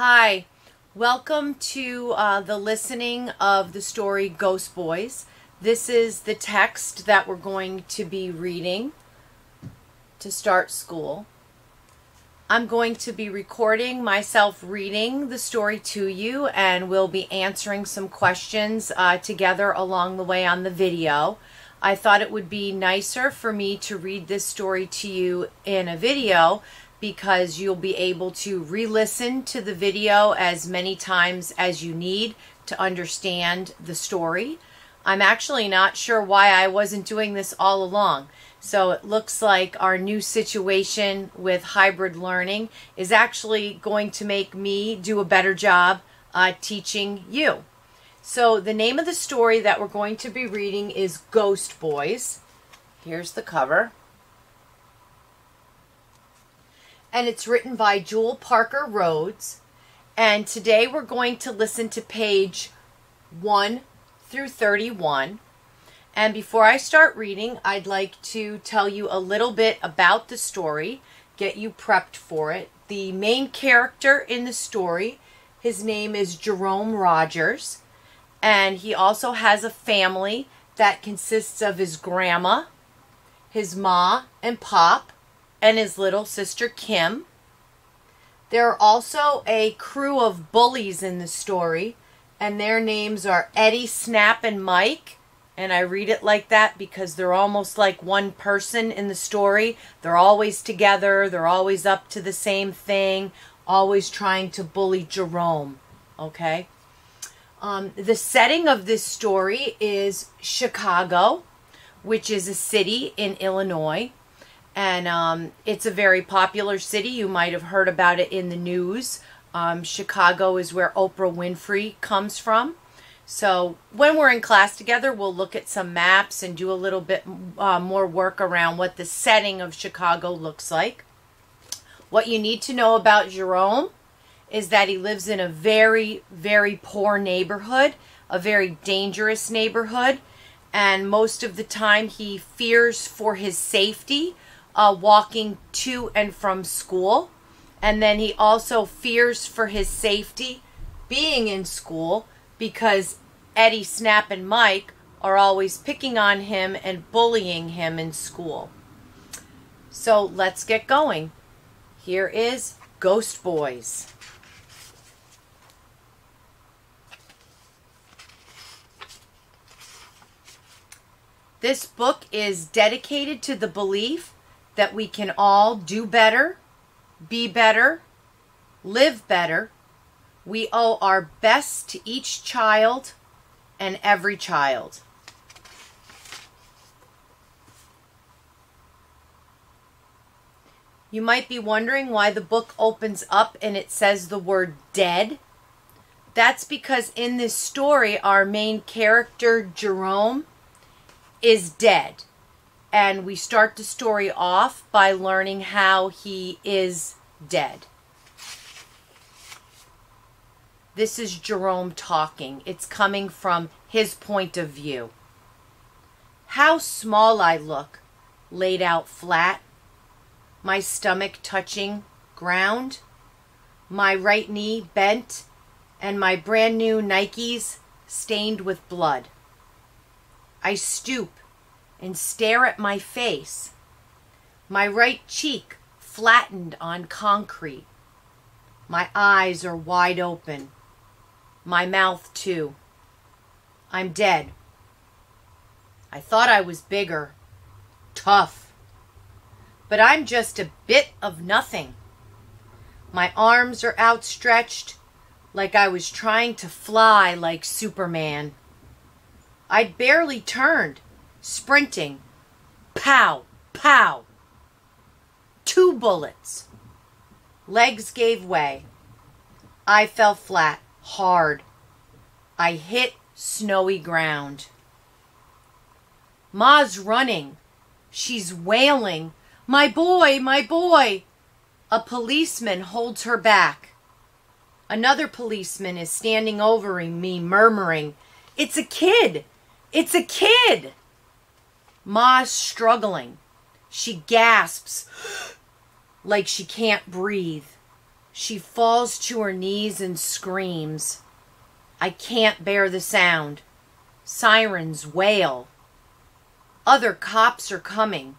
Hi, welcome to uh, the listening of the story Ghost Boys. This is the text that we're going to be reading to start school. I'm going to be recording myself reading the story to you, and we'll be answering some questions uh, together along the way on the video. I thought it would be nicer for me to read this story to you in a video because you'll be able to re listen to the video as many times as you need to understand the story. I'm actually not sure why I wasn't doing this all along. So it looks like our new situation with hybrid learning is actually going to make me do a better job uh, teaching you. So the name of the story that we're going to be reading is Ghost Boys. Here's the cover. And it's written by Jewell Parker Rhodes. And today we're going to listen to page 1 through 31. And before I start reading, I'd like to tell you a little bit about the story, get you prepped for it. The main character in the story, his name is Jerome Rogers, and he also has a family that consists of his grandma, his ma and pop, and his little sister Kim. There are also a crew of bullies in the story and their names are Eddie, Snap, and Mike. And I read it like that because they're almost like one person in the story. They're always together, they're always up to the same thing, always trying to bully Jerome. Okay? Um, the setting of this story is Chicago, which is a city in Illinois. And um, it's a very popular city. You might have heard about it in the news. Um, Chicago is where Oprah Winfrey comes from. So when we're in class together, we'll look at some maps and do a little bit uh, more work around what the setting of Chicago looks like. What you need to know about Jerome is that he lives in a very, very poor neighborhood, a very dangerous neighborhood, and most of the time he fears for his safety uh, walking to and from school. And then he also fears for his safety being in school because Eddie, Snap, and Mike are always picking on him and bullying him in school. So let's get going. Here is Ghost Boys. This book is dedicated to the belief that we can all do better be better, live better. We owe our best to each child and every child. You might be wondering why the book opens up and it says the word dead. That's because in this story, our main character, Jerome, is dead and we start the story off by learning how he is dead. This is Jerome talking. It's coming from his point of view. How small I look, laid out flat, my stomach touching ground, my right knee bent, and my brand new Nikes stained with blood. I stoop and stare at my face. My right cheek flattened on concrete. My eyes are wide open. My mouth, too. I'm dead. I thought I was bigger, tough. But I'm just a bit of nothing. My arms are outstretched like I was trying to fly like Superman. I'd barely turned sprinting. Pow, pow. Two bullets. Legs gave way. I fell flat, hard. I hit snowy ground. Ma's running. She's wailing. My boy, my boy. A policeman holds her back. Another policeman is standing over me, murmuring, It's a kid! It's a kid! Ma's struggling. She gasps like she can't breathe. She falls to her knees and screams. I can't bear the sound. Sirens wail. Other cops are coming.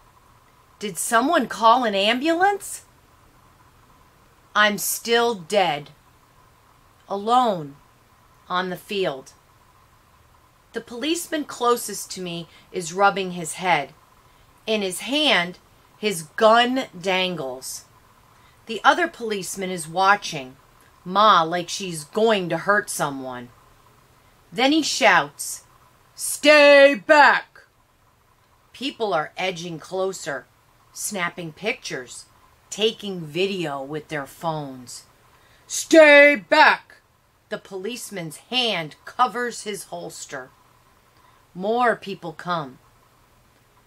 Did someone call an ambulance? I'm still dead. Alone on the field. The policeman closest to me is rubbing his head. In his hand, his gun dangles. The other policeman is watching, Ma like she's going to hurt someone. Then he shouts, Stay back! People are edging closer, snapping pictures, taking video with their phones. Stay back! The policeman's hand covers his holster. More people come.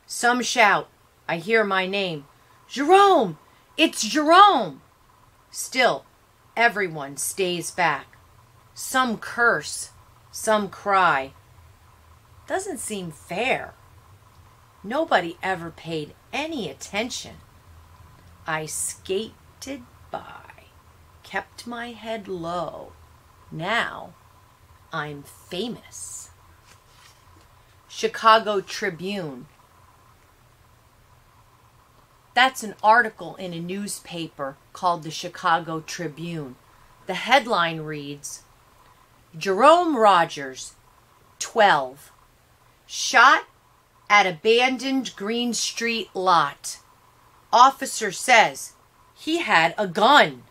Some shout. I hear my name. Jerome! It's Jerome! Still, everyone stays back. Some curse. Some cry. Doesn't seem fair. Nobody ever paid any attention. I skated by, kept my head low. Now I'm famous. Chicago Tribune. That's an article in a newspaper called the Chicago Tribune. The headline reads Jerome Rogers, 12, shot at abandoned Green Street lot. Officer says he had a gun.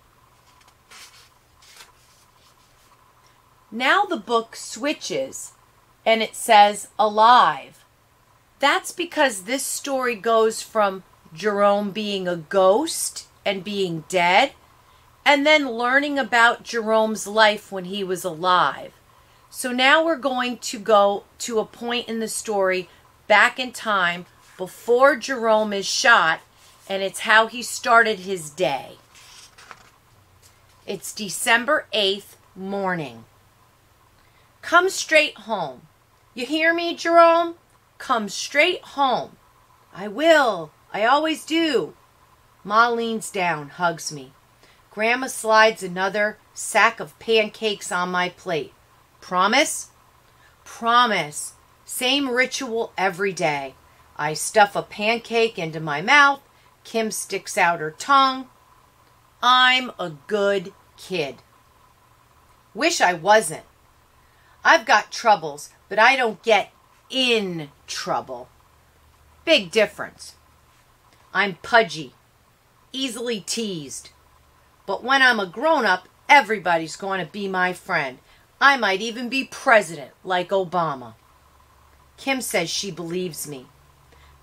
Now the book switches and it says alive. That's because this story goes from Jerome being a ghost and being dead, and then learning about Jerome's life when he was alive. So now we're going to go to a point in the story back in time before Jerome is shot, and it's how he started his day. It's December 8th morning. Come straight home. You hear me, Jerome? Come straight home. I will. I always do. Ma leans down, hugs me. Grandma slides another sack of pancakes on my plate. Promise? Promise. Same ritual every day. I stuff a pancake into my mouth. Kim sticks out her tongue. I'm a good kid. Wish I wasn't. I've got troubles, but I don't get in trouble. Big difference. I'm pudgy, easily teased. But when I'm a grown up, everybody's going to be my friend. I might even be president, like Obama. Kim says she believes me.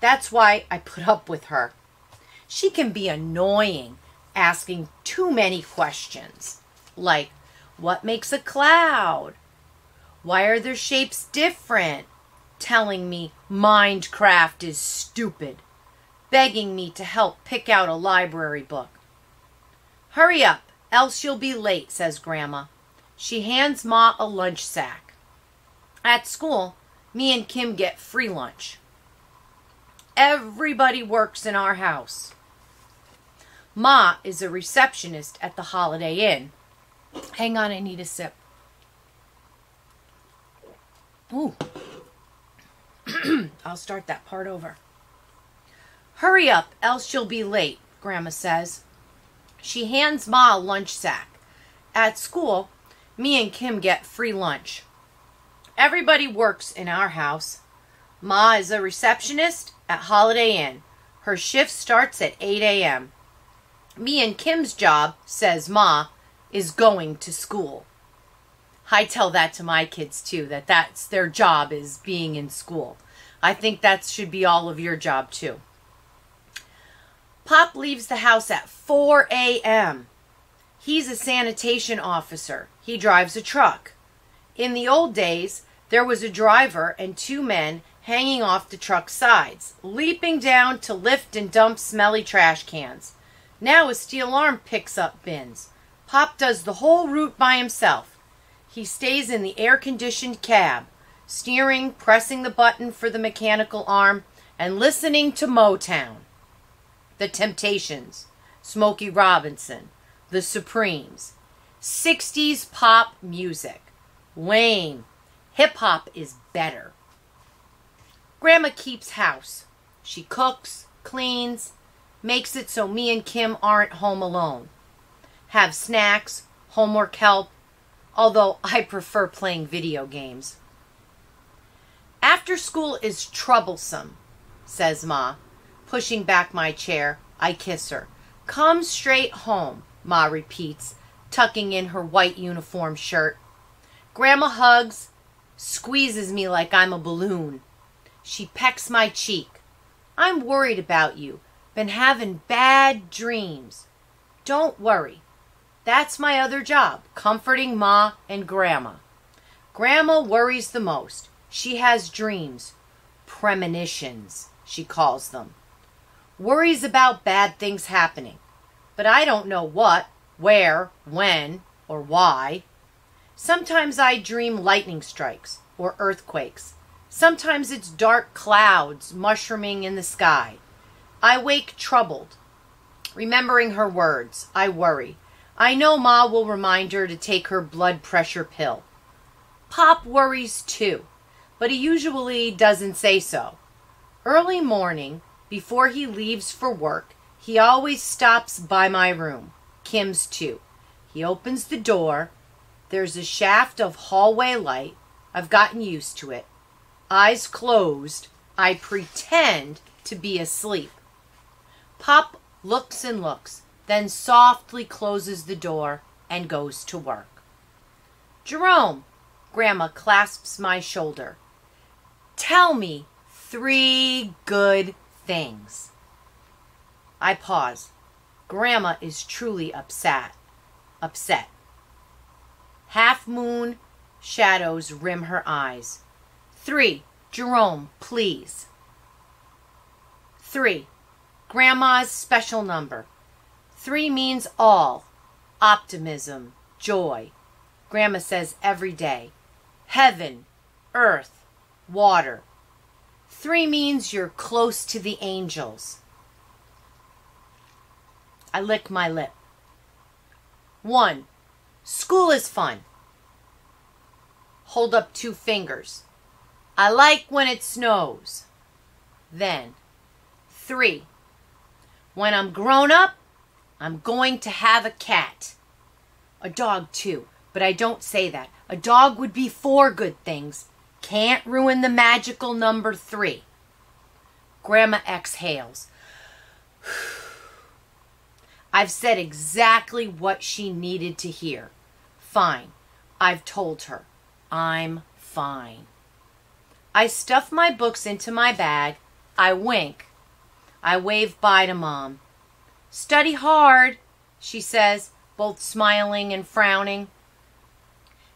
That's why I put up with her. She can be annoying, asking too many questions. Like, what makes a cloud? Why are their shapes different? Telling me Minecraft is stupid begging me to help pick out a library book. Hurry up, else you'll be late, says Grandma. She hands Ma a lunch sack. At school, me and Kim get free lunch. Everybody works in our house. Ma is a receptionist at the Holiday Inn. Hang on, I need a sip. Ooh. I'll start that part over. Hurry up, else you'll be late, Grandma says. She hands Ma a lunch sack. At school, me and Kim get free lunch. Everybody works in our house. Ma is a receptionist at Holiday Inn. Her shift starts at 8 a.m. Me and Kim's job, says Ma, is going to school. I tell that to my kids too, that that's their job is being in school. I think that should be all of your job too. Pop leaves the house at 4 a.m. He's a sanitation officer. He drives a truck. In the old days, there was a driver and two men hanging off the truck's sides, leaping down to lift and dump smelly trash cans. Now a steel arm picks up bins. Pop does the whole route by himself. He stays in the air conditioned cab, steering, pressing the button for the mechanical arm, and listening to Motown. The Temptations, Smokey Robinson, the Supremes. 60s pop music. Lame. Hip hop is better. Grandma keeps house. She cooks, cleans, makes it so me and Kim aren't home alone. Have snacks, homework help, although I prefer playing video games. After school is troublesome, says Ma. Pushing back my chair, I kiss her. Come straight home, Ma repeats, tucking in her white uniform shirt. Grandma hugs, squeezes me like I'm a balloon. She pecks my cheek. I'm worried about you. Been having bad dreams. Don't worry. That's my other job, comforting Ma and Grandma. Grandma worries the most. She has dreams, premonitions, she calls them. Worries about bad things happening. But I don't know what, where, when, or why. Sometimes I dream lightning strikes or earthquakes. Sometimes it's dark clouds mushrooming in the sky. I wake troubled. Remembering her words, I worry. I know Ma will remind her to take her blood pressure pill. Pop worries too but he usually doesn't say so. Early morning, before he leaves for work, he always stops by my room, Kim's too. He opens the door. There's a shaft of hallway light. I've gotten used to it. Eyes closed, I pretend to be asleep. Pop looks and looks, then softly closes the door and goes to work. Jerome, Grandma clasps my shoulder. Tell me three good things. I pause. Grandma is truly upset. Upset. Half moon shadows rim her eyes. Three. Jerome, please. Three. Grandma's special number. Three means all. Optimism, joy. Grandma says every day. Heaven, earth, water. Three means you're close to the angels. I lick my lip. One, school is fun. Hold up two fingers. I like when it snows. Then, three, when I'm grown up, I'm going to have a cat. A dog too, but I don't say that. A dog would be four good things, can't ruin the magical number three. Grandma exhales. I've said exactly what she needed to hear. Fine. I've told her. I'm fine. I stuff my books into my bag. I wink. I wave bye to Mom. Study hard, she says, both smiling and frowning.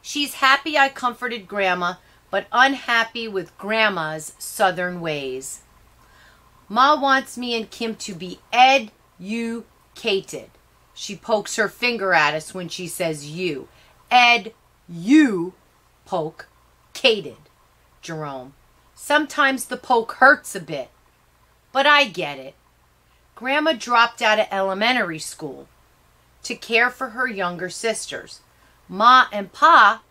She's happy I comforted Grandma but unhappy with Grandma's southern ways. Ma wants me and Kim to be ed-you-cated. She pokes her finger at us when she says you. Ed, you, poke, cated, Jerome. Sometimes the poke hurts a bit, but I get it. Grandma dropped out of elementary school to care for her younger sisters. Ma and Pa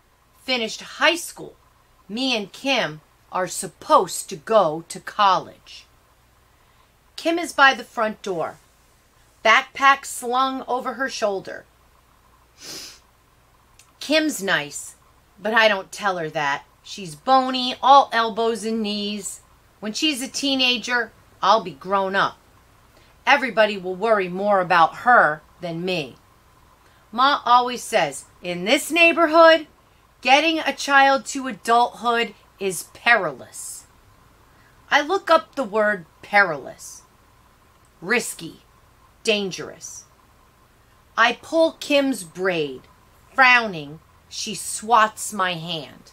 finished high school me and Kim are supposed to go to college. Kim is by the front door, backpack slung over her shoulder. Kim's nice, but I don't tell her that. She's bony, all elbows and knees. When she's a teenager, I'll be grown up. Everybody will worry more about her than me. Ma always says, in this neighborhood, Getting a child to adulthood is perilous. I look up the word perilous. Risky. Dangerous. I pull Kim's braid. Frowning, she swats my hand.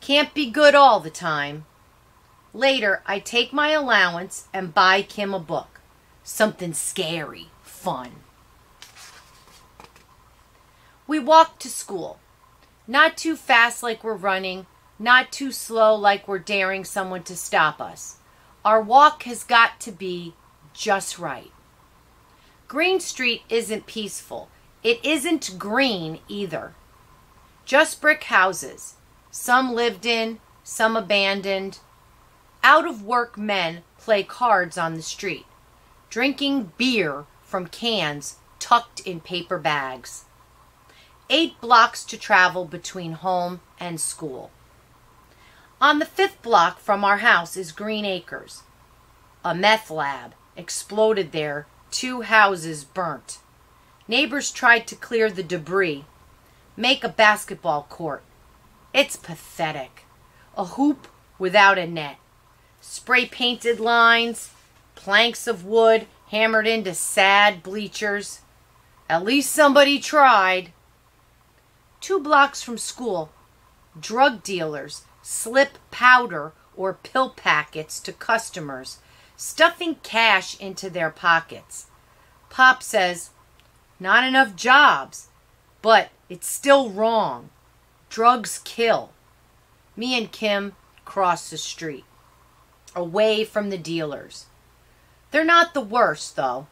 Can't be good all the time. Later, I take my allowance and buy Kim a book. Something scary, fun. We walk to school. Not too fast like we're running, not too slow like we're daring someone to stop us. Our walk has got to be just right. Green Street isn't peaceful. It isn't green either. Just brick houses, some lived in, some abandoned. Out of work men play cards on the street, drinking beer from cans tucked in paper bags. Eight blocks to travel between home and school. On the fifth block from our house is Green Acres. A meth lab exploded there, two houses burnt. Neighbors tried to clear the debris, make a basketball court. It's pathetic. A hoop without a net. Spray painted lines, planks of wood hammered into sad bleachers. At least somebody tried. Two blocks from school, drug dealers slip powder or pill packets to customers, stuffing cash into their pockets. Pop says, not enough jobs, but it's still wrong. Drugs kill. Me and Kim cross the street, away from the dealers. They're not the worst, though.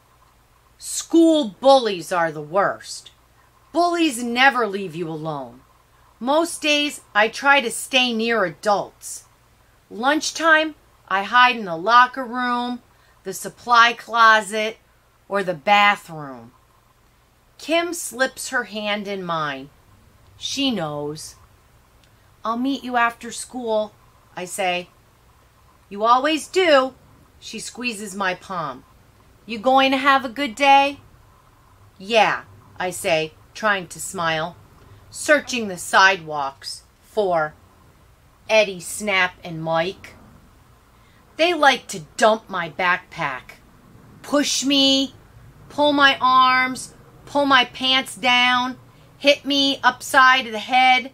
School bullies are the worst. Bullies never leave you alone. Most days, I try to stay near adults. Lunchtime, I hide in the locker room, the supply closet, or the bathroom. Kim slips her hand in mine. She knows. I'll meet you after school, I say. You always do. She squeezes my palm. You going to have a good day? Yeah, I say, trying to smile, searching the sidewalks for Eddie, Snap, and Mike. They like to dump my backpack, push me, pull my arms, pull my pants down, hit me upside the head.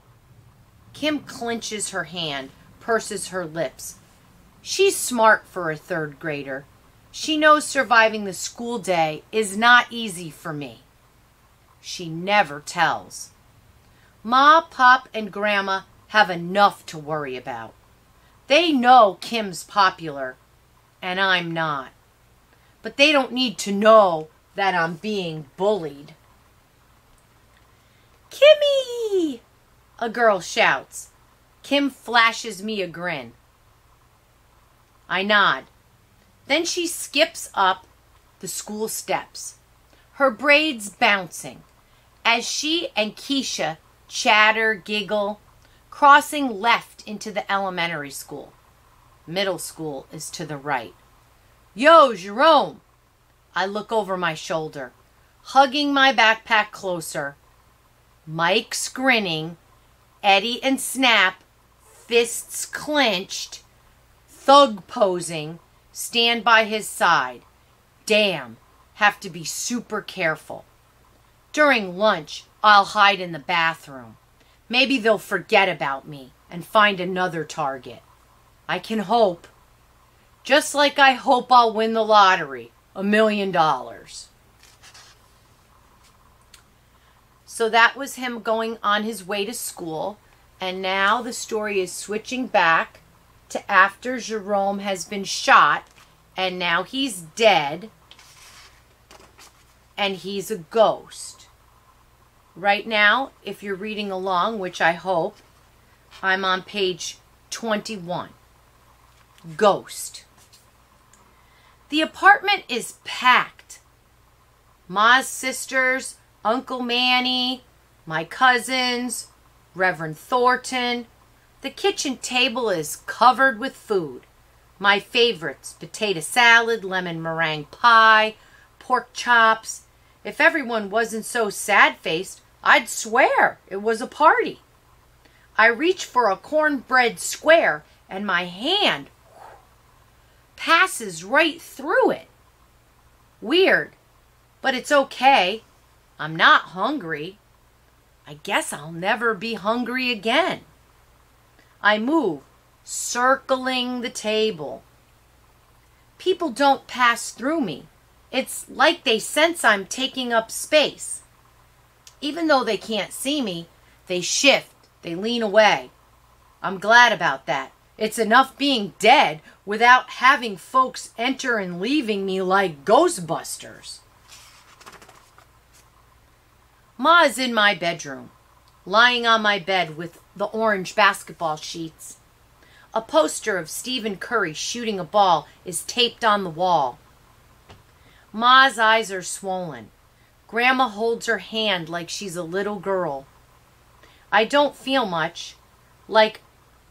Kim clenches her hand, purses her lips. She's smart for a third grader. She knows surviving the school day is not easy for me. She never tells. Ma, Pop, and Grandma have enough to worry about. They know Kim's popular, and I'm not. But they don't need to know that I'm being bullied. Kimmy! A girl shouts. Kim flashes me a grin. I nod. Then she skips up the school steps, her braids bouncing, as she and Keisha chatter, giggle, crossing left into the elementary school. Middle school is to the right. Yo, Jerome! I look over my shoulder, hugging my backpack closer. Mike's grinning, Eddie and Snap, fists clenched, thug posing, stand by his side. Damn, have to be super careful. During lunch, I'll hide in the bathroom. Maybe they'll forget about me and find another target. I can hope. Just like I hope I'll win the lottery a million dollars. So that was him going on his way to school. And now the story is switching back to after Jerome has been shot and now he's dead and he's a ghost. Right now, if you're reading along, which I hope, I'm on page 21. Ghost. The apartment is packed. Ma's sisters, Uncle Manny, my cousins, Reverend Thornton. The kitchen table is covered with food. My favorites potato salad, lemon meringue pie, pork chops. If everyone wasn't so sad faced, I'd swear it was a party. I reach for a cornbread square and my hand passes right through it. Weird, but it's okay. I'm not hungry. I guess I'll never be hungry again. I move, circling the table. People don't pass through me. It's like they sense I'm taking up space. Even though they can't see me, they shift, they lean away. I'm glad about that. It's enough being dead without having folks enter and leaving me like Ghostbusters. Ma is in my bedroom, lying on my bed with the orange basketball sheets. A poster of Stephen Curry shooting a ball is taped on the wall. Ma's eyes are swollen. Grandma holds her hand like she's a little girl. I don't feel much, like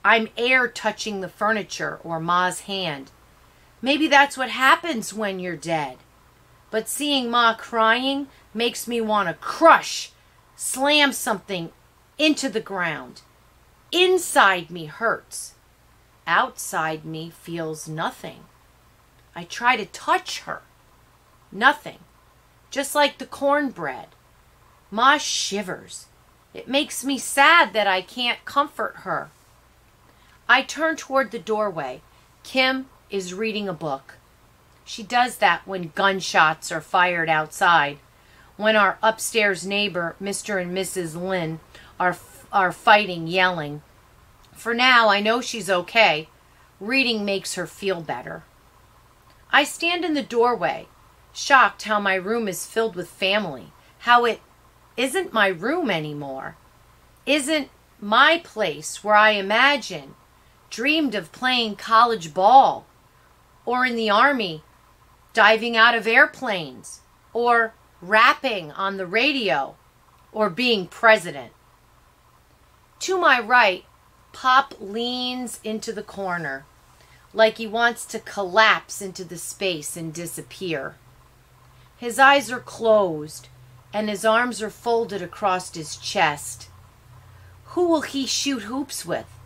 I'm air touching the furniture or Ma's hand. Maybe that's what happens when you're dead. But seeing Ma crying makes me want to crush, slam something into the ground. Inside me hurts. Outside me feels nothing. I try to touch her. Nothing. Just like the cornbread. Ma shivers. It makes me sad that I can't comfort her. I turn toward the doorway. Kim is reading a book. She does that when gunshots are fired outside. When our upstairs neighbor, Mr. and Mrs. Lynn, are, are fighting, yelling. For now, I know she's okay. Reading makes her feel better. I stand in the doorway, shocked how my room is filled with family, how it isn't my room anymore, isn't my place where I imagine, dreamed of playing college ball, or in the army, diving out of airplanes, or rapping on the radio, or being president. To my right, Pop leans into the corner like he wants to collapse into the space and disappear. His eyes are closed and his arms are folded across his chest. Who will he shoot hoops with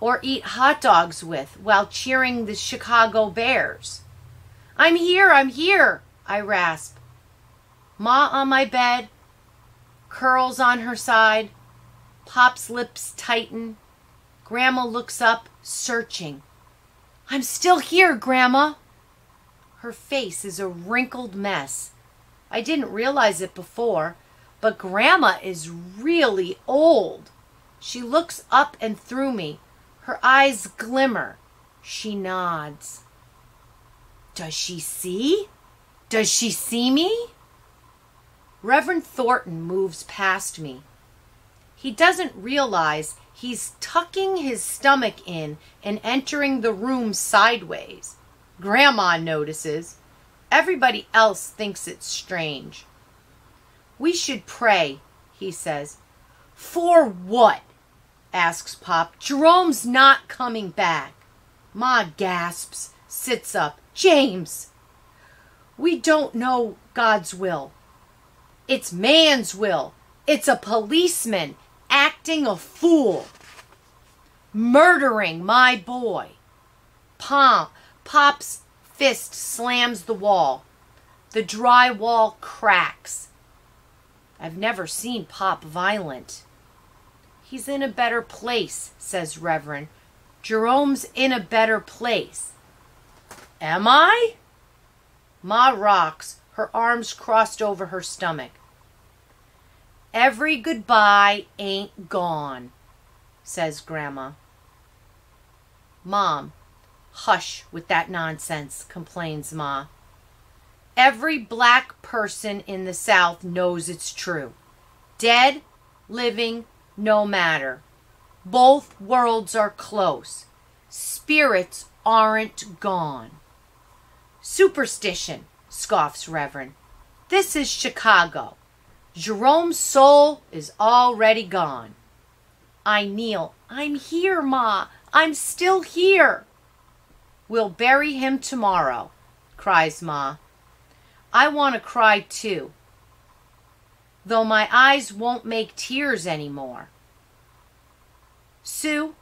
or eat hot dogs with while cheering the Chicago Bears? I'm here, I'm here, I rasp. Ma on my bed, curls on her side, Pop's lips tighten. Grandma looks up, searching. I'm still here, Grandma. Her face is a wrinkled mess. I didn't realize it before, but Grandma is really old. She looks up and through me. Her eyes glimmer. She nods. Does she see? Does she see me? Reverend Thornton moves past me. He doesn't realize he's tucking his stomach in and entering the room sideways. Grandma notices. Everybody else thinks it's strange. We should pray, he says. For what? asks Pop. Jerome's not coming back. Ma gasps, sits up. James! We don't know God's will. It's man's will. It's a policeman acting a fool, murdering my boy. Pom, Pop's fist slams the wall. The drywall cracks. I've never seen Pop violent. He's in a better place, says Reverend. Jerome's in a better place. Am I? Ma rocks, her arms crossed over her stomach. Every goodbye ain't gone, says Grandma. Mom, hush with that nonsense, complains Ma. Every black person in the South knows it's true. Dead, living, no matter. Both worlds are close. Spirits aren't gone. Superstition, scoffs Reverend. This is Chicago. Jerome's soul is already gone. I kneel. I'm here, Ma. I'm still here. We'll bury him tomorrow, cries Ma. I want to cry too, though my eyes won't make tears anymore. Sue,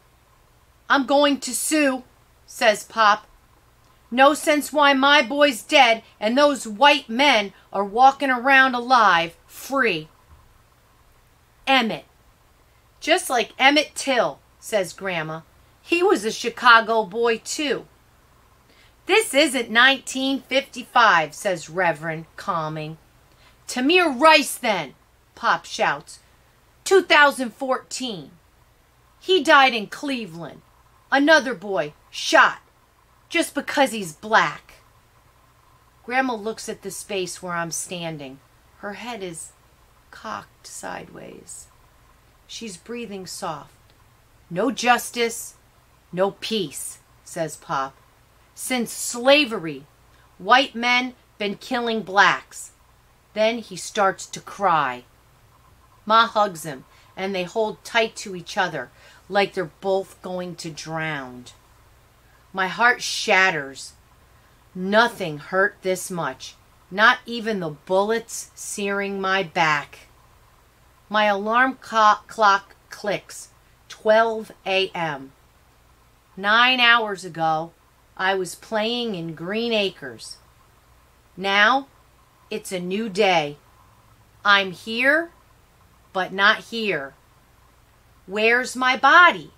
I'm going to sue, says Pop. No sense why my boy's dead and those white men are walking around alive free. Emmett. Just like Emmett Till, says Grandma. He was a Chicago boy, too. This isn't 1955, says Reverend, calming. Tamir Rice, then, Pop shouts. 2014. He died in Cleveland. Another boy shot just because he's black. Grandma looks at the space where I'm standing. Her head is cocked sideways. She's breathing soft. No justice, no peace, says Pop. Since slavery, white men been killing blacks. Then he starts to cry. Ma hugs him, and they hold tight to each other like they're both going to drown. My heart shatters. Nothing hurt this much, not even the bullets searing my back. My alarm clock clicks. 12 a.m. Nine hours ago, I was playing in Green Acres. Now, it's a new day. I'm here, but not here. Where's my body?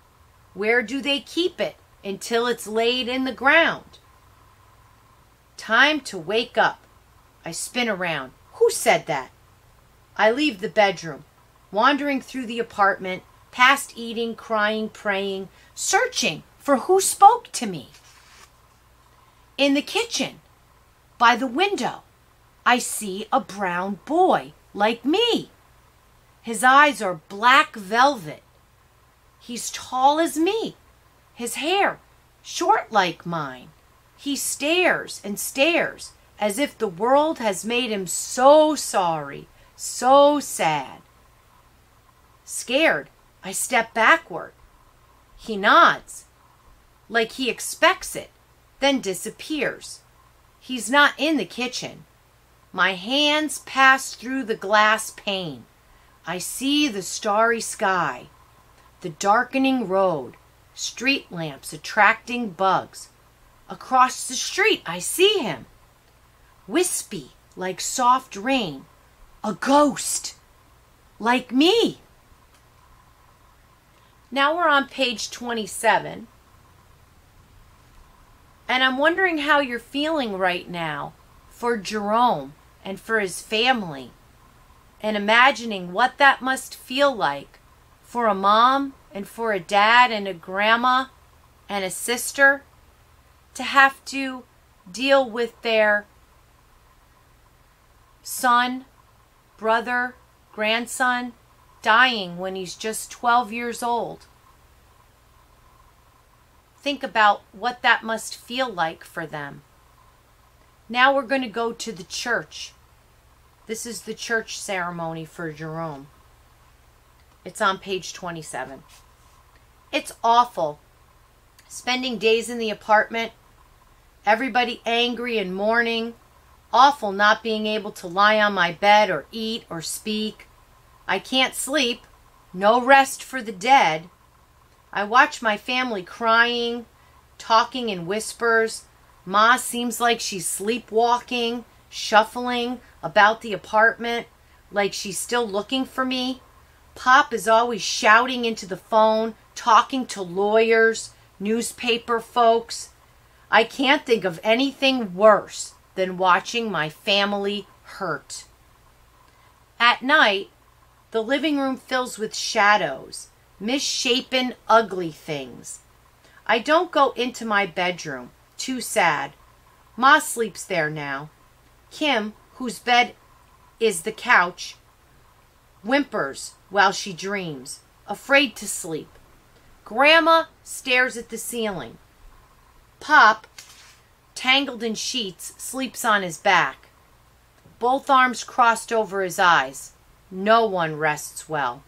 Where do they keep it until it's laid in the ground? Time to wake up. I spin around. Who said that? I leave the bedroom, wandering through the apartment, past eating, crying, praying, searching for who spoke to me. In the kitchen, by the window, I see a brown boy like me. His eyes are black velvet. He's tall as me. His hair short like mine. He stares and stares as if the world has made him so sorry, so sad. Scared, I step backward. He nods, like he expects it, then disappears. He's not in the kitchen. My hands pass through the glass pane. I see the starry sky, the darkening road, street lamps attracting bugs. Across the street, I see him, wispy like soft rain, a ghost, like me. Now we're on page 27. And I'm wondering how you're feeling right now for Jerome and for his family. And imagining what that must feel like for a mom and for a dad and a grandma and a sister to have to deal with their son, brother, grandson dying when he's just 12 years old. Think about what that must feel like for them. Now we're going to go to the church. This is the church ceremony for Jerome. It's on page 27. It's awful. Spending days in the apartment, everybody angry and mourning, awful not being able to lie on my bed or eat or speak. I can't sleep, no rest for the dead. I watch my family crying, talking in whispers. Ma seems like she's sleepwalking, shuffling about the apartment, like she's still looking for me. Pop is always shouting into the phone, talking to lawyers, newspaper folks. I can't think of anything worse than watching my family hurt. At night, the living room fills with shadows, misshapen, ugly things. I don't go into my bedroom, too sad. Ma sleeps there now. Kim, whose bed is the couch, whimpers while she dreams, afraid to sleep. Grandma stares at the ceiling. Pop, tangled in sheets, sleeps on his back, both arms crossed over his eyes. No one rests well.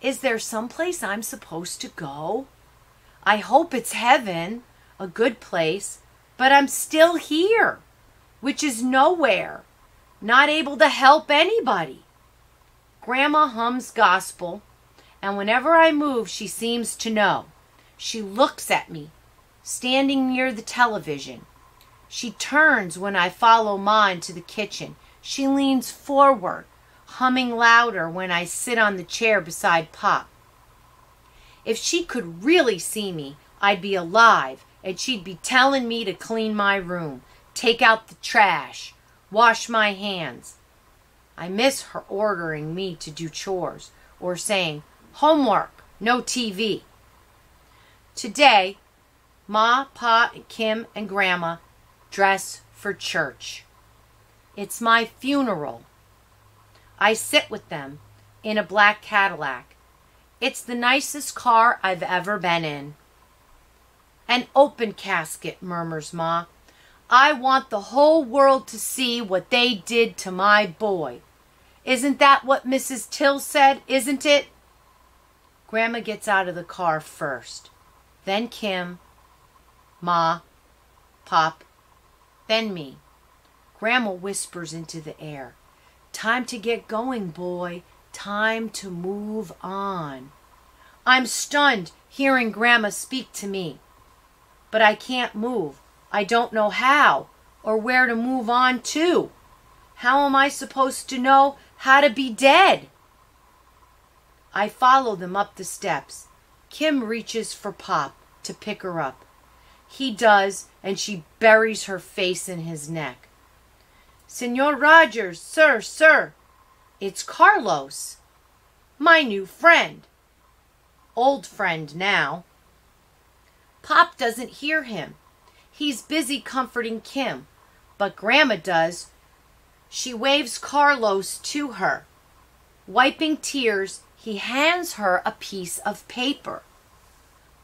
Is there some place I'm supposed to go? I hope it's heaven, a good place, but I'm still here, which is nowhere, not able to help anybody. Grandma hums gospel, and whenever I move, she seems to know. She looks at me, standing near the television. She turns when I follow Ma into the kitchen. She leans forward, humming louder when I sit on the chair beside Pop. If she could really see me, I'd be alive, and she'd be telling me to clean my room, take out the trash, wash my hands. I miss her ordering me to do chores or saying, homework, no TV. Today, Ma, Pa, Kim, and Grandma dress for church. It's my funeral. I sit with them in a black Cadillac. It's the nicest car I've ever been in. An open casket, murmurs Ma. I want the whole world to see what they did to my boy. Isn't that what Mrs. Till said, isn't it? Grandma gets out of the car first, then Kim, Ma, Pop, then me. Grandma whispers into the air. Time to get going, boy. Time to move on. I'm stunned hearing Grandma speak to me. But I can't move. I don't know how or where to move on to. How am I supposed to know how to be dead? I follow them up the steps. Kim reaches for Pop to pick her up. He does, and she buries her face in his neck. Senor Rogers, sir, sir, it's Carlos, my new friend. Old friend now. Pop doesn't hear him. He's busy comforting Kim, but Grandma does. She waves Carlos to her. Wiping tears, he hands her a piece of paper.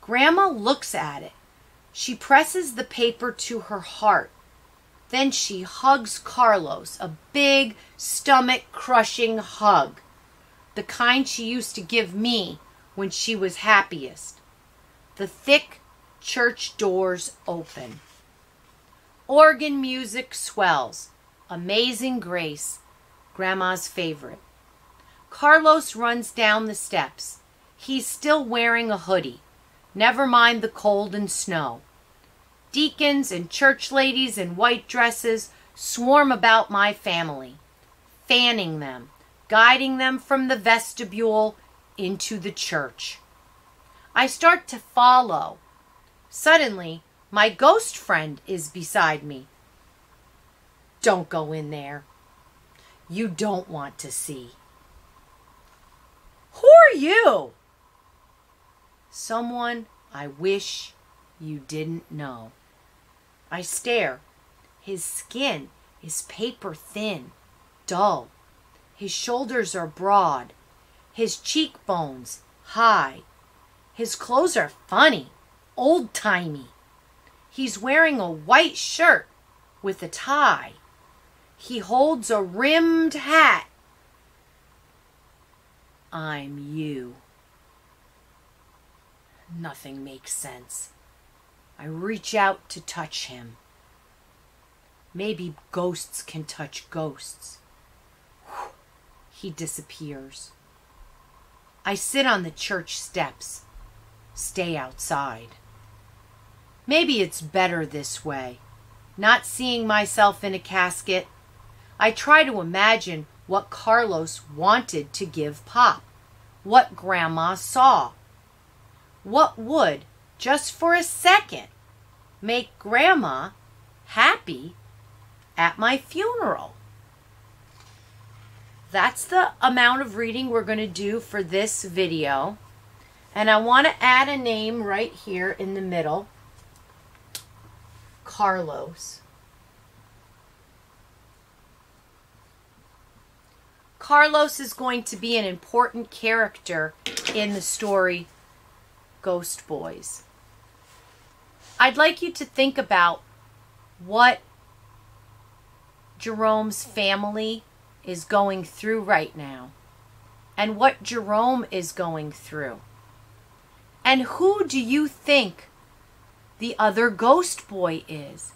Grandma looks at it. She presses the paper to her heart. Then she hugs Carlos, a big, stomach crushing hug, the kind she used to give me when she was happiest. The thick church doors open. Organ music swells. Amazing Grace, Grandma's favorite. Carlos runs down the steps. He's still wearing a hoodie. Never mind the cold and snow. Deacons and church ladies in white dresses swarm about my family, fanning them, guiding them from the vestibule into the church. I start to follow. Suddenly, my ghost friend is beside me. Don't go in there. You don't want to see. Who are you? Someone I wish you didn't know. I stare. His skin is paper thin, dull. His shoulders are broad. His cheekbones high. His clothes are funny, old timey. He's wearing a white shirt with a tie. He holds a rimmed hat. I'm you. Nothing makes sense. I reach out to touch him. Maybe ghosts can touch ghosts. He disappears. I sit on the church steps. Stay outside. Maybe it's better this way. Not seeing myself in a casket. I try to imagine what Carlos wanted to give Pop. What Grandma saw. What would just for a second make grandma happy at my funeral. That's the amount of reading we're going to do for this video. And I want to add a name right here in the middle. Carlos. Carlos is going to be an important character in the story Ghost Boys. I'd like you to think about what Jerome's family is going through right now and what Jerome is going through. And who do you think the other ghost boy is?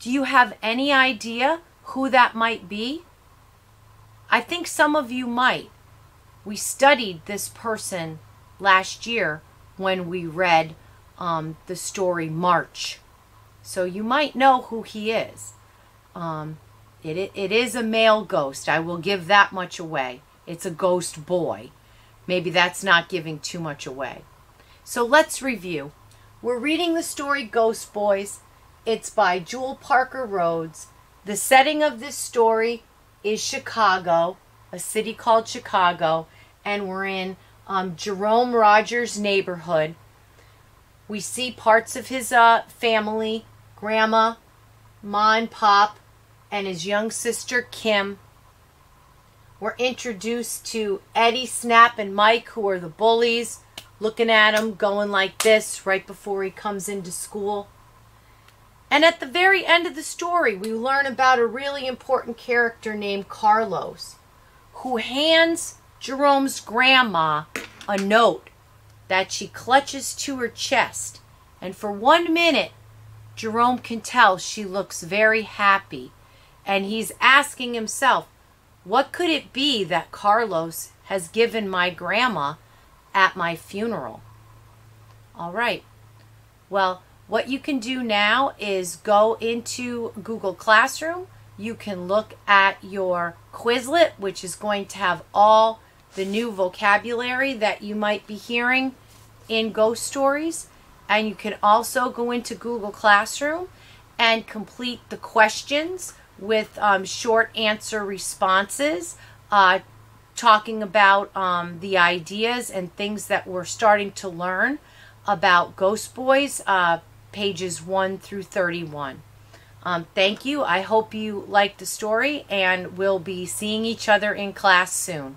Do you have any idea who that might be? I think some of you might. We studied this person last year when we read um, the story March. So you might know who he is. Um, it, it is a male ghost. I will give that much away. It's a ghost boy. Maybe that's not giving too much away. So let's review. We're reading the story Ghost Boys. It's by Jewell Parker Rhodes. The setting of this story is Chicago, a city called Chicago, and we're in um, Jerome Rogers' neighborhood. We see parts of his uh, family, grandma, ma and pop, and his young sister Kim. we're introduced to Eddie, Snap, and Mike, who are the bullies, looking at him going like this right before he comes into school. And at the very end of the story, we learn about a really important character named Carlos, who hands Jerome's grandma a note that she clutches to her chest. And for one minute, Jerome can tell she looks very happy. And he's asking himself, what could it be that Carlos has given my grandma at my funeral? All right. Well, what you can do now is go into Google Classroom. You can look at your Quizlet, which is going to have all the new vocabulary that you might be hearing in ghost stories. And you can also go into Google Classroom and complete the questions with um, short answer responses, uh, talking about um, the ideas and things that we're starting to learn about Ghost Boys, uh, pages 1 through 31. Um, thank you. I hope you liked the story, and we'll be seeing each other in class soon.